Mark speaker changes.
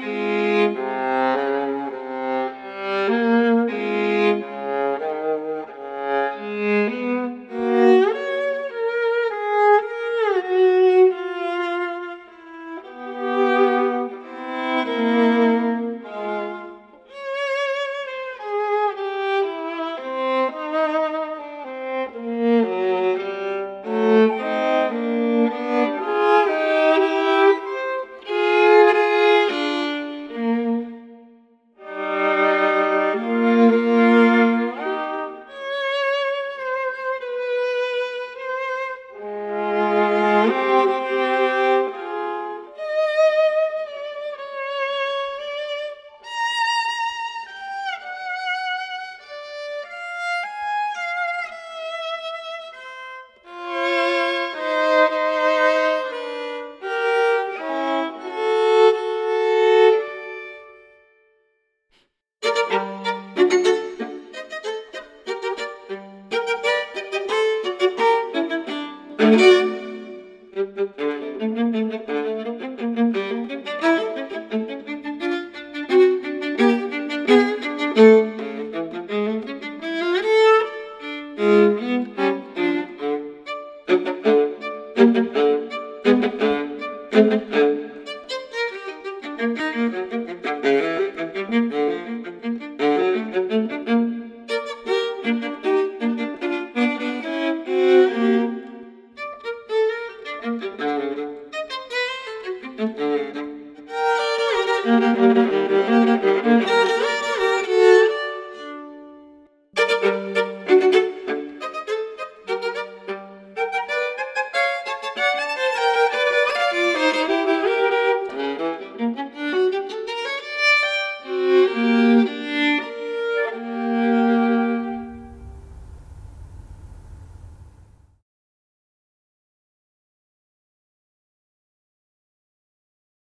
Speaker 1: Música Thank